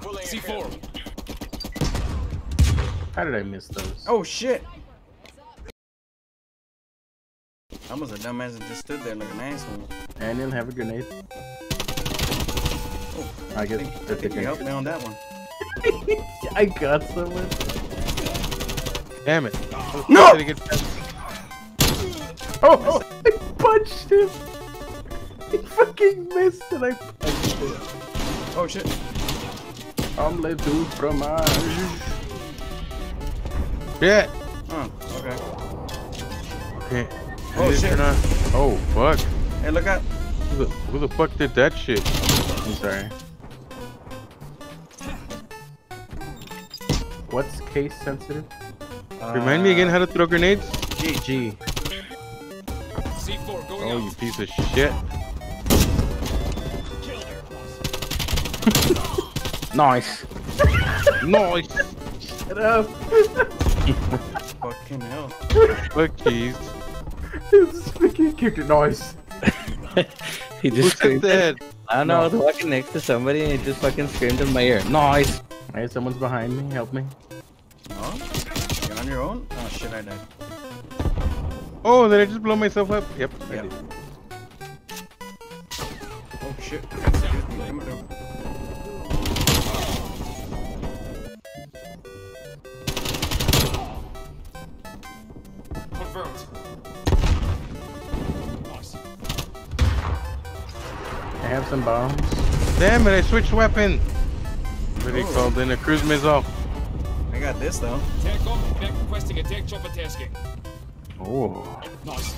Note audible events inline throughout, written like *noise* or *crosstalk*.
C4. How did I miss those? Oh shit! I was a dumbass that just stood there like an asshole. And then have a grenade. Oh, I guess I think, I think you a helped me on that one. *laughs* I got someone. Damn it. No! Gotta get past- Oh, oh, *laughs* I punched him. He fucking missed and I punched him. Oh shit! Omelette du fromage. Shit. Oh, hmm, okay. Okay. Oh, I need to shit. Oh fuck. Hey, look out! Who the, who the fuck did that shit? I'm sorry. What's case sensitive? Remind me again how to throw grenades? G. G. C4 going Oh, you piece of shit. *laughs* Nice. Nice. Shut up. Fucking hell. Fuck keys. this fucking kicked it nice. *laughs* he Who just said screamed. that? I don't know. I was walking next to somebody and he just fucking screamed in my ear. Nice. Hey, someone's behind me. Help me. Oh? You're on your own? Oh shit, I died. Oh, did I just blow myself up? Yep, I did. Oh shit. Excuse me, let me know. Confirmed. Nice. I have some bombs. Damn it, I switched weapon. What do you call in a cruise missile? I got this though. TACOM, back requesting attack chopper tasking. Oh, Nice.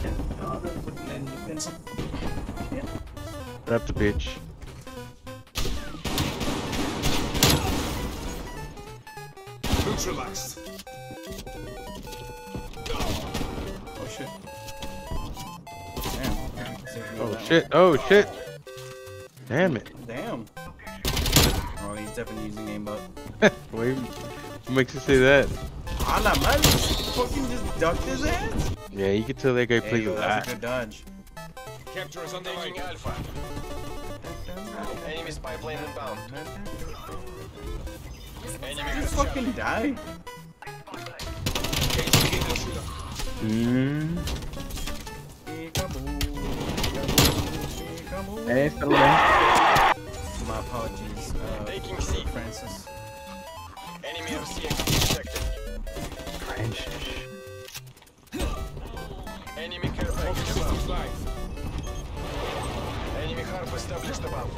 that's the bitch. Neutralized. Oh shit, oh shit. Damn it. Damn. Oh, he's definitely using aimbot. *laughs* Wait, what makes you say that? Ah, la madre. Fucking just ducked his ass. Yeah, you can tell that guy Hey, plays yo, a that's lot. a good dodge. Capture is underway. Alpha. Enemy spy plane inbound. Enemy Just fucking die. Engage begin. Mm. Hey, settle down. My apologies, uh, Taking C. Francis. Enemy RCXD detected. French. Enemy care package Systems above. Enemy harp established above.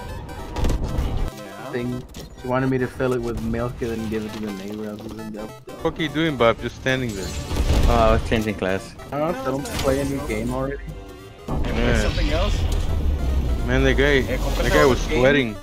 Yeah. Thing. She wanted me to fill it with milk and then give it to the neighbor. I was like. What are you doing, Bob? Just standing there. Oh, I was changing class. Oh, don't play a new game already. Hey, Yeah. something else? Man, that guy, Hey, eh, that guy was sweating.